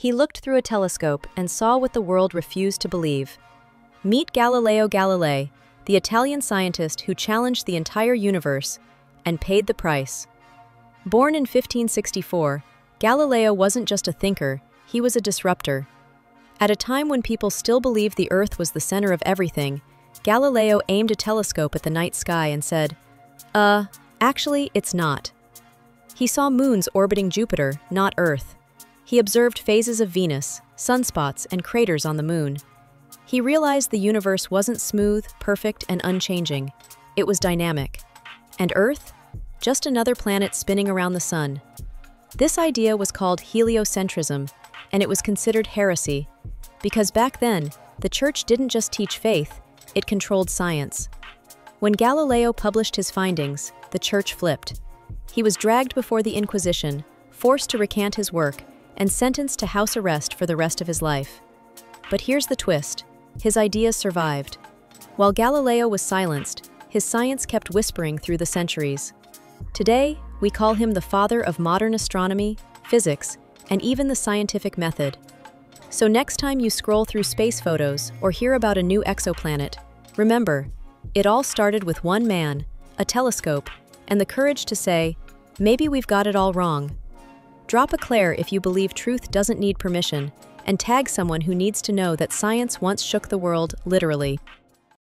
He looked through a telescope and saw what the world refused to believe. Meet Galileo Galilei, the Italian scientist who challenged the entire universe and paid the price. Born in 1564, Galileo wasn't just a thinker, he was a disruptor. At a time when people still believed the Earth was the center of everything, Galileo aimed a telescope at the night sky and said, Uh, actually, it's not. He saw moons orbiting Jupiter, not Earth. He observed phases of Venus, sunspots, and craters on the moon. He realized the universe wasn't smooth, perfect, and unchanging. It was dynamic. And Earth? Just another planet spinning around the sun. This idea was called heliocentrism, and it was considered heresy, because back then, the church didn't just teach faith, it controlled science. When Galileo published his findings, the church flipped. He was dragged before the Inquisition, forced to recant his work, and sentenced to house arrest for the rest of his life. But here's the twist his ideas survived. While Galileo was silenced, his science kept whispering through the centuries. Today, we call him the father of modern astronomy, physics, and even the scientific method. So next time you scroll through space photos or hear about a new exoplanet, remember, it all started with one man, a telescope, and the courage to say, maybe we've got it all wrong. Drop a Claire if you believe truth doesn't need permission, and tag someone who needs to know that science once shook the world, literally.